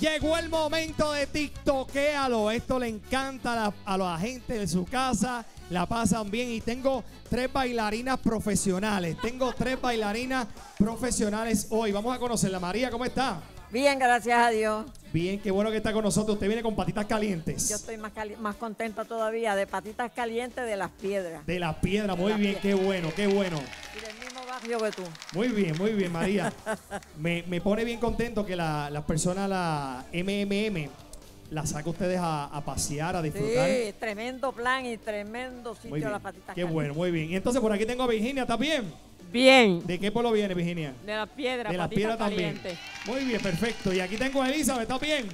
Llegó el momento de TikTokéalo. Esto le encanta a la, gente de su casa. La pasan bien. Y tengo tres bailarinas profesionales. Tengo tres bailarinas profesionales hoy. Vamos a conocerla. María, ¿cómo está? Bien, gracias a Dios. Bien, qué bueno que está con nosotros. Usted viene con patitas calientes. Yo estoy más, cali- más contenta todavía de patitas calientes de las piedras. De la piedra, muy bien, qué bueno, qué bueno. Y del mismo barrio que tú. Muy bien, muy bien, María. Me, me pone bien contento que la, la persona, la MMM, la saca ustedes a, a pasear, a disfrutar. Sí, tremendo plan y tremendo sitio las patitas Qué calientes. bueno, muy bien. Y entonces por aquí tengo a Virginia, ¿está bien? Bien, ¿De qué pueblo viene, Virginia? de la piedra, De la patita piedra también. Muy bien, perfecto. Y aquí tengo a Elizabeth, ¿está bien?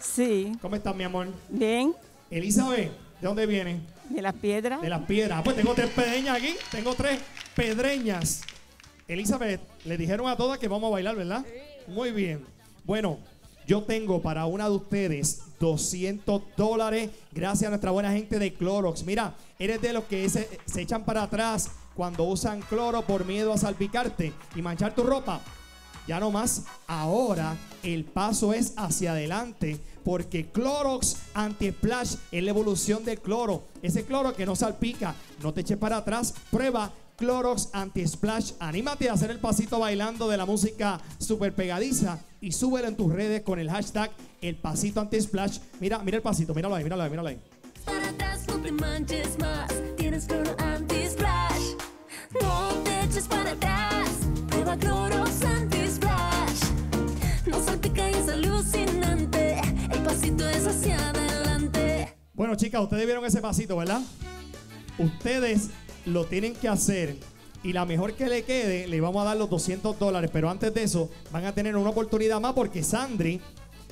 Sí, ¿Cómo estás, mi amor? bien, Elizabeth, ¿de dónde viene? de la piedra. De las piedras. Ah, Pues tengo tres pedreñas aquí. Tengo tres pedreñas. Elizabeth, le dijeron a todas que vamos a bailar, ¿verdad? Muy bien. Bueno, yo tengo para una de ustedes 200 dólares gracias a nuestra buena gente de Clorox. Mira, eres de los que se, se echan para atrás cuando usan cloro por miedo a salpicarte y manchar tu ropa. Ya no más. Ahora el paso es hacia adelante porque Clorox Anti-Splash es la evolución del cloro. Ese cloro que no salpica. No te eches para atrás. Prueba Clorox Anti-Splash. Anímate a hacer el pasito bailando de la música super pegadiza y súbelo en tus redes con el hashtag el pasito anti-splash. Mira, mira el pasito, míralo ahí, míralo ahí, míralo ahí. Para atrás, no te manches más. Tienes cloro para atrás. Prueba Clorox anti-splash. No salpica y es alucinante. El pasito es hacia adelante. Bueno, chicas, ustedes vieron ese pasito, ¿verdad? Ustedes lo tienen que hacer y la mejor que le quede, le vamos a dar los 200 dólares. Pero antes de eso, van a tener una oportunidad más porque Sandri,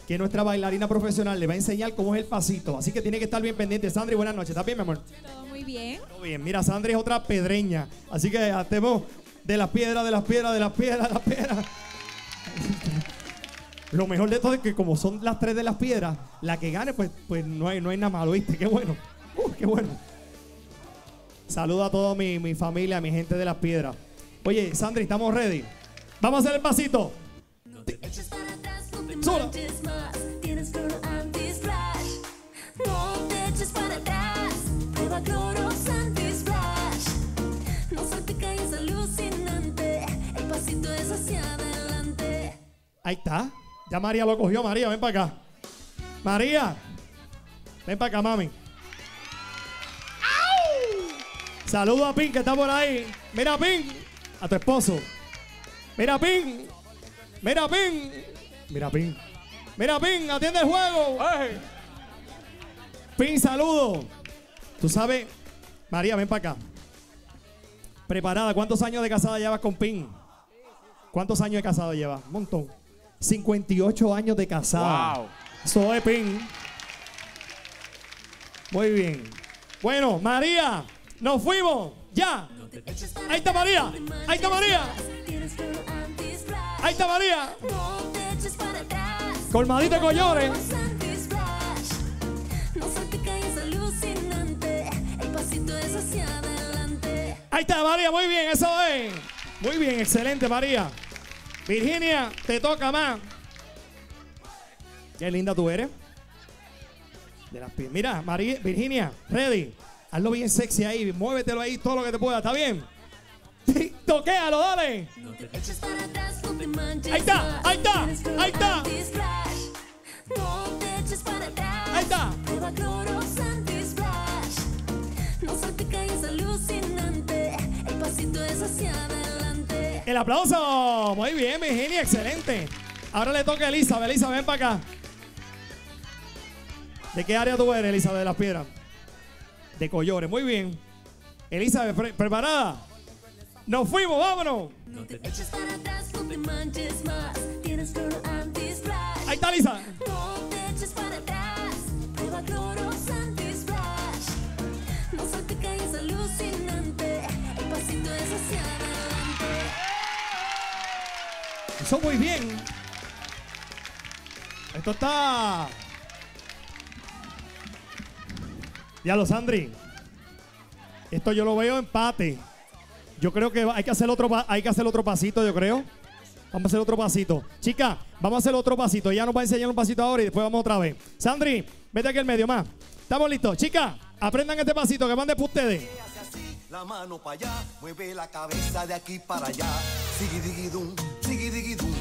que es nuestra bailarina profesional, le va a enseñar cómo es el pasito. Así que tiene que estar bien pendiente. Sandri, buenas noches. ¿Estás bien, mi amor? Todo muy bien. Todo bien. Mira, Sandri es otra pedreña. Así que hacemos de las piedras, de las piedras, de las piedras, de las piedras. Lo mejor de todo es que como son las tres de las piedras, la que gane, pues, pues no, hay, no hay nada malo, ¿viste? Qué bueno. Uh, qué bueno. Saludo a toda mi, mi familia, mi gente de las piedras. Oye, Sandri, ¿estamos ready? Vamos a hacer el pasito. Eches para atrás, no te Ahí está. Ya María lo cogió. María, ven para acá. María, ven para acá, mami. Saludo a Pin que está por ahí. Mira, Pin. A tu esposo. Mira, Pin. Mira, Pin. Mira, Pin. Mira, Pin. Atiende el juego. Pin, saludo. Tú sabes, María, ven para acá. Preparada. ¿Cuántos años de casada llevas con Pin? ¿Cuántos años de casado lleva? Un montón. 58 años de casada. Wow. Eso es pin. Muy bien. Bueno, María, nos fuimos. Ya. Ahí está María. Ahí está María. Ahí está María. No te eches para atrás. Colmadito de collores. Clorox anti-splash. No salpica y es alucinante. El pasito es hacia adelante. Ahí está María. Muy bien, eso es. Muy bien, excelente María. Virginia, te toca más. Qué linda tú eres. De las Mira, María, Virginia, ready. Hazlo bien sexy ahí, muévetelo ahí todo lo que te pueda, ¿está bien? Toquéalo, dale. Eches para atrás, no te manches Ahí está, ahí está, ahí está. anti-splash. No te eches para atrás. Ahí está. Prueba. No salpica y es alucinante. El pasito es adelante. El aplauso. Muy bien, Virginia, excelente. Ahora le toca a Elizabeth. Elizabeth, ven para acá. ¿De qué área tú eres, Elizabeth de las Piedras? De Collores, muy bien. Elizabeth, pre- ¿preparada? Nos fuimos, vámonos. No te eches para atrás, no te manches más. Tienes cloro anti-splash. Ahí está Lisa. Eso muy bien. Esto está. Ya lo, Sandri. Esto yo lo veo empate. Yo creo que hay que hacer otro, hay que hacer otro pasito, yo creo. Vamos a hacer otro pasito. Chica, vamos a hacer otro pasito. Ya nos va a enseñar un pasito ahora y después vamos otra vez. Sandri, vete aquí al medio más. Estamos listos. Chica, aprendan este pasito que van después ustedes. la mano para allá, mueve la cabeza de aquí para allá. Sigidiguidum.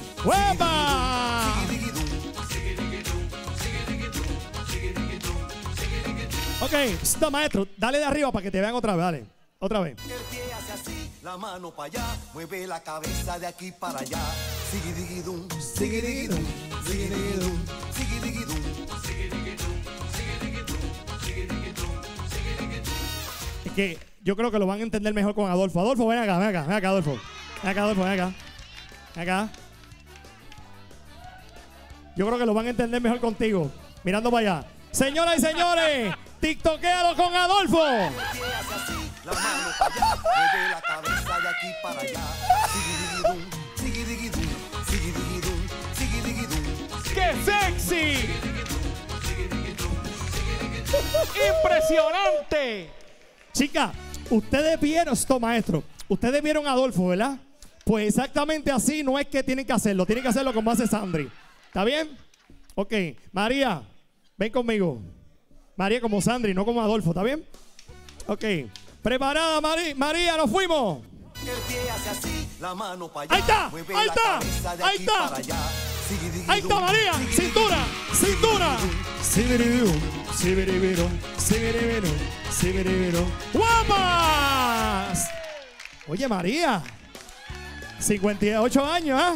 Ok, stop, maestro. Dale de arriba para que te vean otra vez. Dale. Otra vez. El pie hace así, la mano para allá, mueve la cabeza de aquí para allá. Sigidiguidum, sigidiguidum, sigidiguidum, sigidiguidum. Es que yo creo que lo van a entender mejor con Adolfo. Adolfo, ven acá, ven acá, ven acá, Adolfo. Ven acá, Adolfo, ven acá. Acá. Yo creo que lo van a entender mejor contigo. Mirando para allá. Señoras y señores, TikTokealo con Adolfo. El pie hace así, la mano para allá, mueve la cabeza de aquí para allá. Sigidiguidum, sigidiguidum, sigidiguidum, sigidiguidum. ¡Qué sexy! ¡Impresionante! Chica, ustedes vieron esto, maestro. Ustedes vieron a Adolfo, ¿verdad? Pues exactamente así no es que tienen que hacerlo. Tienen que hacerlo como hace Sandri. ¿Está bien? Ok. María, ven conmigo. María como Sandri, no como Adolfo. ¿Está bien? Ok. Preparada, Mari- María, nos fuimos. El pie hace así, la mano para allá. Ahí está, mueve ahí está, ahí está. Ahí está María. Cintura, cintura. ¡Guapas! Oye, María. 58 años, ¿ah?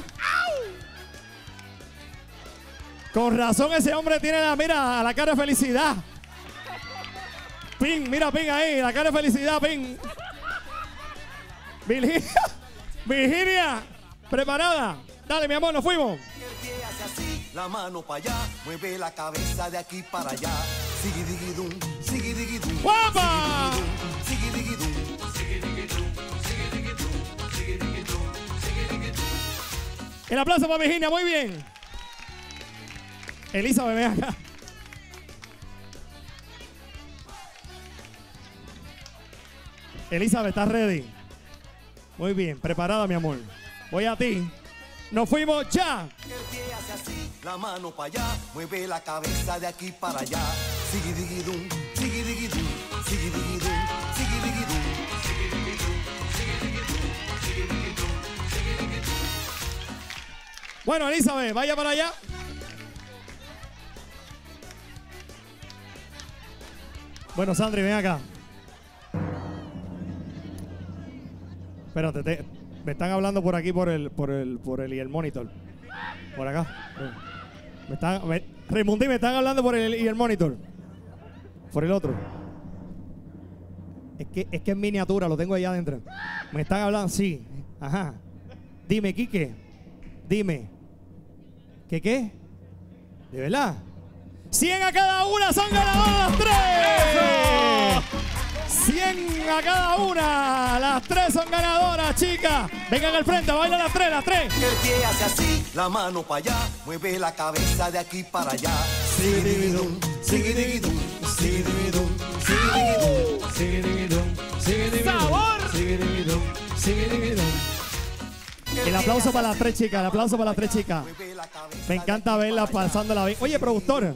Con razón ese hombre tiene la, mira, la cara de felicidad. Pin, mira Pin ahí, la cara de felicidad, Pin. Virginia, Virginia, preparada. Dale, mi amor, nos fuimos. La mano para allá, mueve la cabeza de aquí para allá. Sigidiguidum, sigidiguidum. ¡Guapa! El aplauso para Virginia, muy bien. Elizabeth, ven acá. Elizabeth, ¿estás ready? Muy bien, preparada, mi amor. Voy a ti. Nos fuimos ya. El pie hace así, la mano para allá, mueve la cabeza de aquí para allá. Sigidiguidum, Bueno, Elizabeth, vaya para allá. Bueno, Sandri, ven acá. Espérate, te- me están hablando por aquí por el, por el, por el y el monitor. Por acá. Me están, me, Raimundí, me están hablando por el y el monitor. Por el otro. Es que, es que es miniatura, lo tengo allá adentro. Me están hablando, sí. Ajá. Dime, Quique. Dime. ¿Qué qué? ¿De verdad? 100 a cada una son ganadoras las tres. 100 a cada una. Las tres son ganadoras, chicas. Vengan al frente, bailan las tres, las tres. El pie hace así, la mano para allá, mueve la cabeza de aquí para allá. Sigidiguidum, sigidiguidum, sigidiguidum, sigidiguidum. ¡Sabor! El aplauso para las tres chicas, el aplauso para las tres chicas. Me encanta verlas pasándola bien. Oye, productor.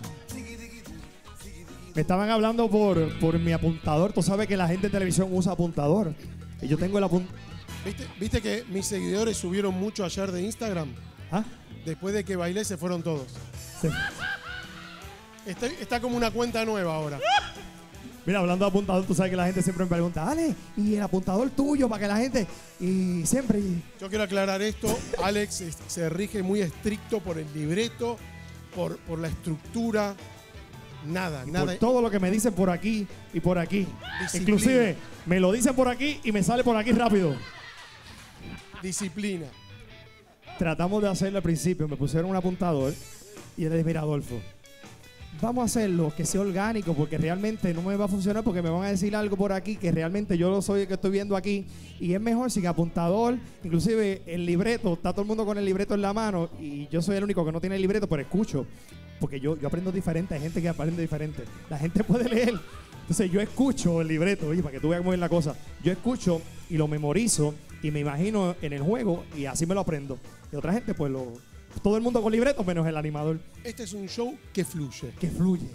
Me estaban hablando por, por mi apuntador. Tú sabes que la gente en televisión usa apuntador. Y yo tengo el apuntador. ¿Viste, viste que mis seguidores subieron mucho ayer de Instagram? ¿Ah? Después de que bailé se fueron todos. Sí. Está, está como una cuenta nueva ahora. Mira, hablando de apuntador, tú sabes que la gente siempre me pregunta, Ale, ¿y el apuntador tuyo para que la gente... Y siempre... Yo quiero aclarar esto. Alex es- se rige muy estricto por el libreto, por, por la estructura. Nada, y nada. por todo lo que me dicen por aquí y por aquí. Disciplina. Inclusive, me lo dicen por aquí y me sale por aquí rápido. Disciplina. Tratamos de hacerlo al principio, me pusieron un apuntador y yo le dije, mira, Adolfo, vamos a hacerlo que sea orgánico porque realmente no me va a funcionar porque me van a decir algo por aquí que realmente yo lo soy el que estoy viendo aquí. Y es mejor sin apuntador, inclusive el libreto, está todo el mundo con el libreto en la mano y yo soy el único que no tiene el libreto, pero escucho, porque yo, yo aprendo diferente, hay gente que aprende diferente, la gente puede leer, entonces yo escucho el libreto, oye, para que tú veas cómo es la cosa, yo escucho y lo memorizo y me imagino en el juego y así me lo aprendo. Y otra gente, pues lo. Todo el mundo con libreto menos el animador. Este es un show que fluye. Que fluye.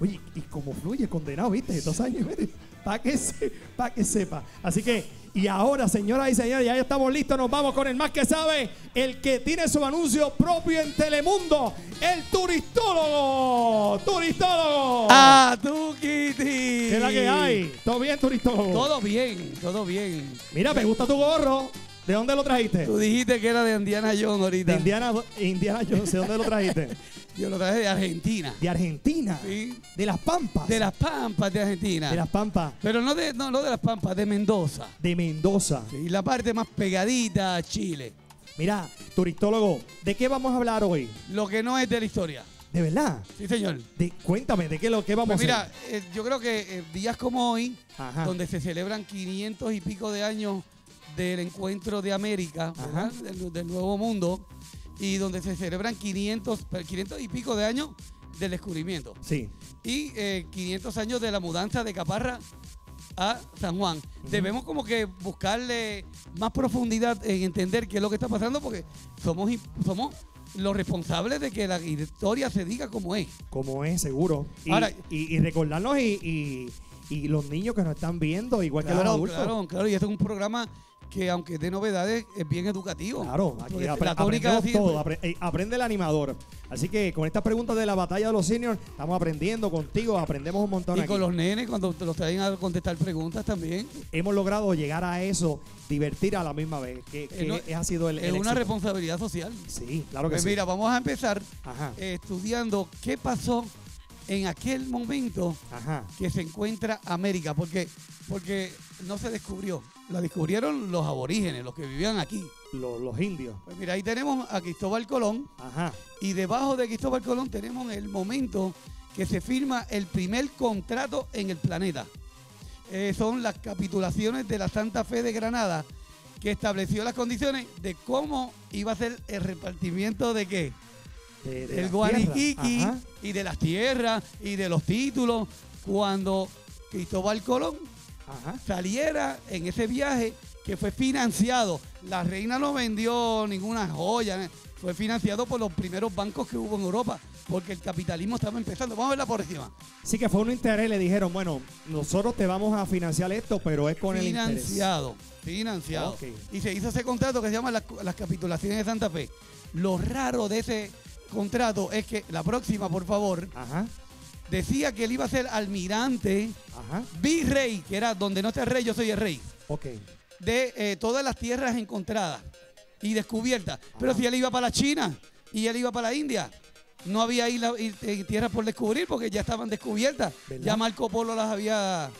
Oye, y como fluye, condenado, ¿viste? Dos años y medio. Para que, se, pa' que sepa. Así que, y ahora, señoras y señores, ya estamos listos. Nos vamos con el más que sabe, el que tiene su anuncio propio en Telemundo, el turistólogo. ¡Turistólogo! ¡Ah, tú, Kitty! ¿Qué es la que hay? ¿Todo bien, turistólogo? Todo bien, todo bien. Mira, me gusta tu gorro. ¿De dónde lo trajiste? Tú dijiste que era de Indiana Jones De ahorita. Indiana, Indiana Jones. ¿De dónde lo trajiste? Yo lo traje de Argentina. De Argentina. Sí. De las Pampas. De las Pampas de Argentina. De las Pampas. Pero no de, no, no de las Pampas, de Mendoza. De Mendoza. Y la parte más pegadita a Chile. Mira, turistólogo, ¿de qué vamos a hablar hoy? Lo que no es de la historia. ¿De verdad? Sí, señor. De- cuéntame, ¿de qué lo que vamos Pues a mira, eh, yo creo que eh, días como hoy, Ajá. donde se celebran 500 y pico de años del encuentro de América. Del, del Nuevo Mundo, y donde se celebran 500, pero 500 y pico de años del descubrimiento, Sí. y eh, 500 años de la mudanza de Caparra a San Juan. Debemos como que buscarle más profundidad en entender qué es lo que está pasando, porque somos, somos los responsables de que la historia se diga como es. Como es, seguro. Y, Ahora- y, y recordarnos y, los niños que nos están viendo, igual que los Claro, adultos. claro, claro. Y este es un programa que, aunque de novedades, es bien educativo. Claro, aquí apre- la tónica aprendemos todo, pues, apre- eh, aprende el animador. Así que con estas preguntas de la batalla de los seniors, estamos aprendiendo contigo, aprendemos un montón y aquí. con los nenes, cuando te los traen a contestar preguntas también. Hemos logrado llegar a eso, divertir a la misma vez, que, que no, ha sido el, es el una éxito. responsabilidad social. Sí, claro que Pues sí. mira, vamos a empezar eh, estudiando qué pasó en aquel momento ajá. que se encuentra América, porque, porque no se descubrió, la descubrieron los aborígenes, los que vivían aquí. Los, los indios. Pues mira, ahí tenemos a Cristóbal Colón, Ajá. Y debajo de Cristóbal Colón tenemos el momento que se firma el primer contrato en el planeta. Eh, son las capitulaciones de la Santa Fe de Granada, que estableció las condiciones de cómo iba a ser el repartimiento de qué? De- Guaniquiqui. Ajá. y de las tierras y de los títulos, cuando Cristóbal Colón Ajá. saliera en ese viaje que fue financiado. La reina no vendió ninguna joya, fue financiado por los primeros bancos que hubo en Europa, porque el capitalismo estaba empezando. Vamos a verla por encima. Sí que fue un interés, le dijeron, bueno, nosotros te vamos a financiar esto, pero es con el interés. Financiado, financiado. Y se hizo ese contrato que se llama las, las capitulaciones de Santa Fe. Lo raro de ese contrato es que, la próxima, por favor, Ajá, decía que él iba a ser almirante, ajá, virrey, que era donde no esté el rey, yo soy el rey. ok. de eh, todas las tierras encontradas y descubiertas. Pero si él iba para la China y él iba para la India, no había islas y eh, tierras por descubrir porque ya estaban descubiertas. ¿Verdad? Ya Marco Polo las había,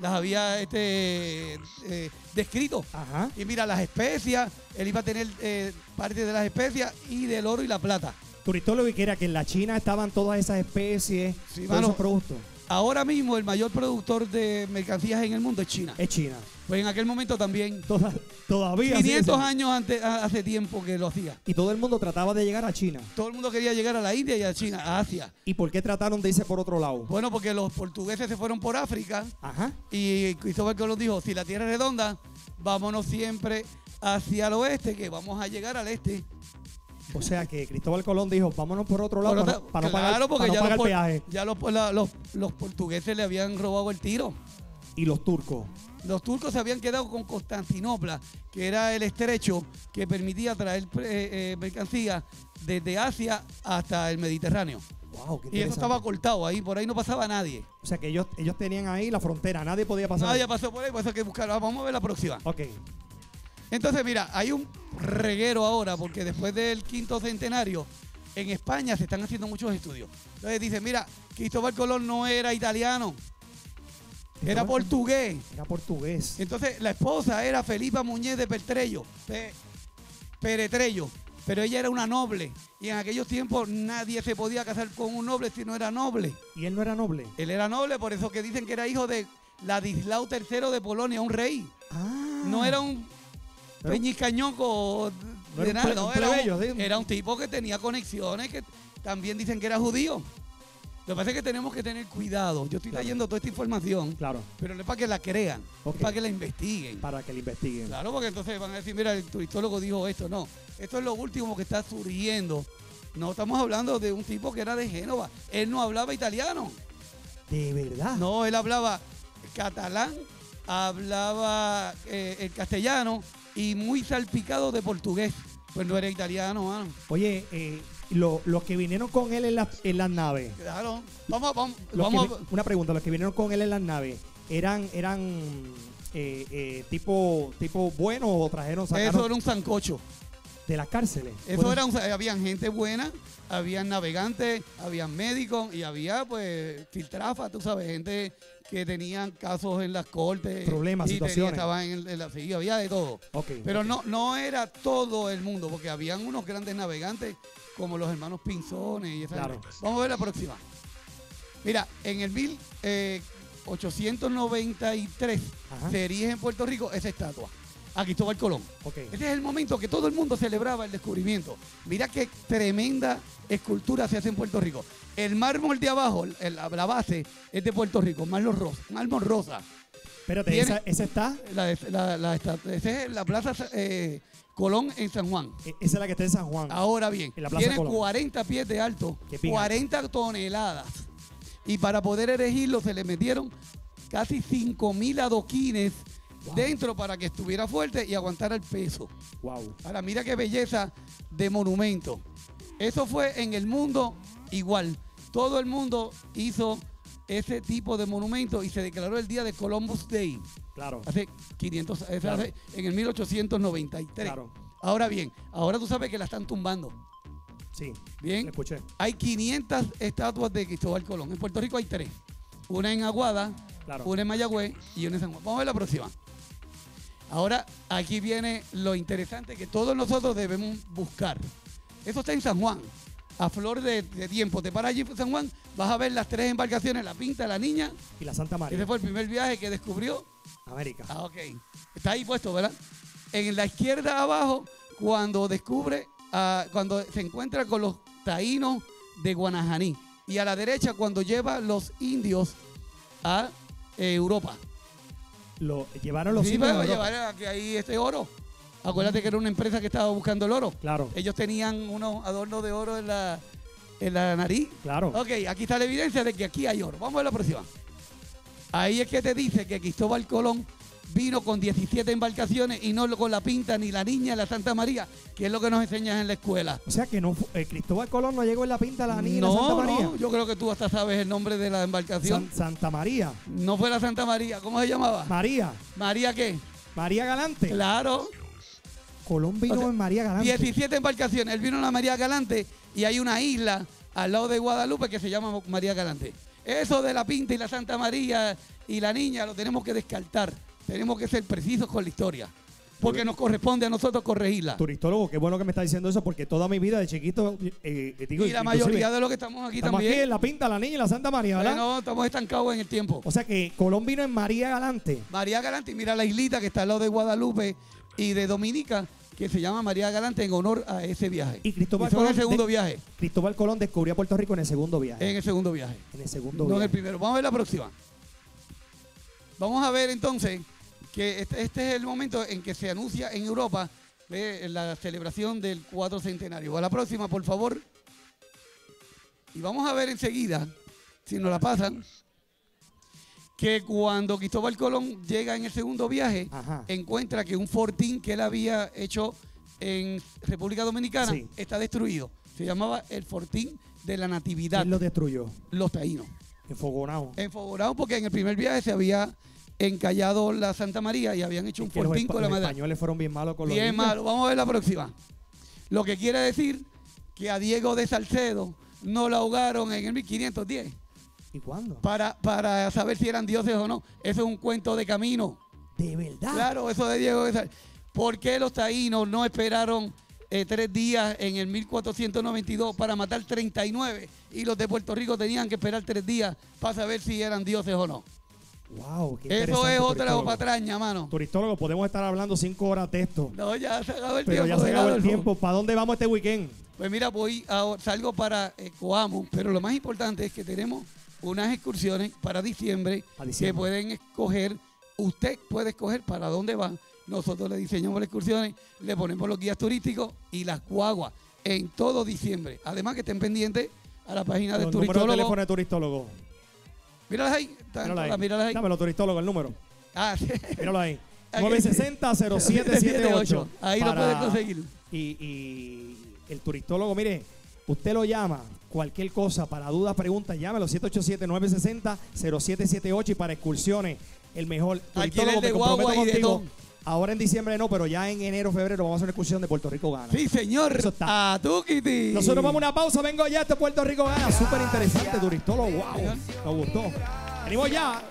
las había este, eh, descrito. Ajá. Y mira, las especias, él iba a tener eh, parte de las especias y del oro y la plata. Turistólogo y que era que en la China estaban todas esas especies, Sí, todos mano. esos productos. Ahora mismo el mayor productor de mercancías en el mundo es China. Es China. Pues en aquel momento también. Toda- todavía. sigue 500 siendo. años antes, hace tiempo que lo hacía. Y todo el mundo trataba de llegar a China. Todo el mundo quería llegar a la India y a China, a Asia. ¿Y por qué trataron de irse por otro lado? Bueno, porque los portugueses se fueron por África Ajá. y Cristóbal Colón dijo, si la tierra es redonda, vámonos siempre hacia el oeste, que vamos a llegar al este. O sea que Cristóbal Colón dijo, vámonos por otro lado para, no- pagar, porque para no ya, pagar los, por- peaje. ya los, la- los- los portugueses le habían robado el tiro. Y los turcos. Los turcos se habían quedado con Constantinopla, que era el estrecho que permitía traer eh, eh, mercancía desde Asia hasta el Mediterráneo. Wow, qué Y eso estaba cortado ahí, por ahí no pasaba nadie. O sea que ellos, ellos tenían ahí la frontera, nadie podía pasar. Nadie pasó por ahí, por eso hay que buscarlo. Vamos a ver la próxima. Ok. Entonces, mira, hay un reguero ahora, porque después del quinto centenario, en España se están haciendo muchos estudios. Entonces dicen, mira, Cristóbal Colón no era italiano, era portugués. Era portugués. Entonces, la esposa era Felipa Muñez de Pertrello, Pe- Peretrello, pero ella era una noble. Y en aquellos tiempos nadie se podía casar con un noble si no era noble. Y él no era noble. Él era noble, por eso que dicen que era hijo de Ladislao III de Polonia, un rey. Ah. No era un Peñiscañoco No de era un no, era, un, era un tipo que tenía conexiones, que también dicen que era judío. Lo que pasa es que tenemos que tener cuidado. Yo estoy leyendo toda esta información, Claro, pero no es para que la crean, Ok. es para que la investiguen. para que le investiguen. Claro, porque entonces van a decir, mira, el turistólogo dijo esto. No, esto es lo último que está surgiendo. No estamos hablando de un tipo que era de Génova. Él no hablaba italiano. De verdad. No, él hablaba catalán, hablaba eh, el castellano y muy salpicado de portugués. Pues no era italiano, mano. Oye, eh, lo- los que vinieron con él en, la- en las naves, Claro. Vamos, vamos, que vamos. una pregunta, los que vinieron con él en las naves, ¿eran, eran eh, eh, tipo, tipo buenos o trajeron Eso sacaron era un sancocho. De las cárceles? Eso Bueno, era un, habían gente buena, habían navegantes, habían médicos y había pues filtrafa, tú sabes, gente que tenían casos en las cortes. Problemas, y situaciones. Estaban en, en la sí, había de todo. Ok, Pero no, no era todo el mundo, porque habían unos grandes navegantes como los hermanos Pinzones y esa Claro. Vamos a ver la próxima. Mira, en el eh, 1893 Ajá. se erige en Puerto Rico esa estatua a Cristóbal Colón. Ok. Ese es el momento que todo el mundo celebraba el descubrimiento. Mira qué tremenda escultura se hace en Puerto Rico. El mármol de abajo, el- la, la base, es de Puerto Rico, mármol rosa. Mármol rosa. Espérate, esa, esa está, La, la, la esta- esa es la Plaza eh, Colón en San Juan. e- esa es la que está en San Juan. Ahora bien, En la Plaza tiene Colón. 40 pies de alto, Qué pinga. 40 toneladas. Y para poder erigirlo se le metieron casi 5 mil adoquines Wow. dentro para que estuviera fuerte y aguantara el peso. Wow. Ahora mira qué belleza de monumento. Eso fue en el mundo igual. Todo el mundo hizo ese tipo de monumento y se declaró el día de Columbus Day. Claro. Hace 500, hace- Claro. en el 1893. Claro. Ahora bien, ahora tú sabes que la están tumbando. Sí. Bien. Escuché. Hay 500 estatuas de Cristóbal Colón. En Puerto Rico hay tres. Una en Aguada, Claro. una en Mayagüez y una en San Juan. Vamos a ver la próxima. Ahora, aquí viene lo interesante que todos nosotros debemos buscar. Eso está en San Juan, a flor de, de tiempo. Te paras allí en San Juan, vas a ver las tres embarcaciones, la pinta, la niña. Y la Santa María. Ese fue el primer viaje que descubrió. América. Ah, ok. Está ahí puesto, ¿verdad? En la izquierda abajo, cuando descubre, ah, cuando se encuentra con los taínos de Guanajaní. Y a la derecha, cuando lleva los indios a eh, Europa. Lo llevaron los Sí, indios va a a Europa. llevar aquí ahí este oro. Acuérdate que era una empresa que estaba buscando el oro. Claro. Ellos tenían unos adornos de oro en la, en la nariz. Claro. Ok, aquí está la evidencia de que aquí hay oro. Vamos a ver la próxima. Ahí es que te dice que Cristóbal Colón vino con 17 embarcaciones y no con la pinta ni la niña, la Santa María, que es lo que nos enseñas en la escuela. O sea que no eh, Cristóbal Colón no llegó en la pinta la niña y la no, Santa María. no, yo creo que tú hasta sabes el nombre de la embarcación. San- Santa María. No fue la Santa María, ¿cómo se llamaba? María. María qué? María Galante. Claro, Colón vino O sea, en María Galante. 17 embarcaciones. Él vino en la María Galante y hay una isla al lado de Guadalupe que se llama María Galante. Eso de la Pinta y la Santa María y la niña lo tenemos que descartar. Tenemos que ser precisos con la historia. Porque nos corresponde a nosotros corregirla. Turistólogo, qué bueno que me está diciendo eso porque toda mi vida de chiquito, eh, eh, digo, Y la mayoría de los que estamos aquí estamos aquí también. en la pinta, la niña y la Santa María, ¿verdad? No, estamos estancados en el tiempo. O sea que Colón vino en María Galante. María Galante, y mira la islita que está al lado de Guadalupe y de Dominica, que se llama María Galante en honor a ese viaje. Y Cristóbal fue en el Colón segundo de- viaje. Cristóbal Colón descubrió Puerto Rico en el segundo viaje. En el segundo viaje. En el segundo No en el viaje. primero. Vamos a ver la próxima. Vamos a ver entonces que este, este es el momento en que se anuncia en Europa la celebración del cuatro centenario. A la próxima, por favor. Y vamos a ver enseguida, si nos la pasan, que cuando Cristóbal Colón llega en el segundo viaje, Ajá. encuentra que un fortín que él había hecho en República Dominicana Sí. está destruido. Se llamaba el fortín de la Natividad, ¿Quién lo destruyó? los taínos. Enfogonado. Enfogonados porque en el primer viaje se había encallado la Santa María y habían hecho un los, fortín con la los madera. españoles fueron bien malos con los Bien indios. malo. Vamos a ver la próxima. Lo que quiere decir que a Diego de Salcedo no lo ahogaron en el 1510 ¿Y cuándo? para, para saber si eran dioses o no. Eso es un cuento de camino. De verdad. Claro, eso de Diego de Salcedo. ¿Por qué los taínos no esperaron eh, tres días en el 1492 para matar 39 y los de Puerto Rico tenían que esperar tres días para saber si eran dioses o no? Wow, qué Eso es otra patraña, mano. Turistólogo, podemos estar hablando cinco horas de esto. No, ya se acabó el Pero tiempo. ya se acabó el tiempo. ¿Para dónde vamos este weekend? Pues mira, voy a, salgo para eh, Coamo, pero lo más importante es que tenemos unas excursiones para diciembre, diciembre. que pueden escoger, usted puede escoger para dónde van. Nosotros le diseñamos las excursiones, le ponemos los guías turísticos y las guaguas en todo diciembre. Además que estén pendientes a la página de turistólogo. teléfono de turistólogo. Míralas ahí, Míralo ahí. míralas ahí. Dámelo, turistólogo, el número. Ah, sí. Míralo ahí. Aquí. 960-0778. Ahí lo Para- pueden conseguir. Y, y el turistólogo, mire, usted lo llama, cualquier cosa, para dudas, preguntas, llámelo 787-960-0778 y para excursiones, el mejor turistólogo de me comprometo contigo. Ahora en diciembre no, pero ya en enero, febrero vamos a hacer una excursión de Puerto Rico Gana. Sí, señor. Eso está. A tu Kitty. Nosotros vamos a una pausa, vengo ya, este Puerto Rico Gana, súper interesante, turistólogo, wow, nos gustó. Venimos ya.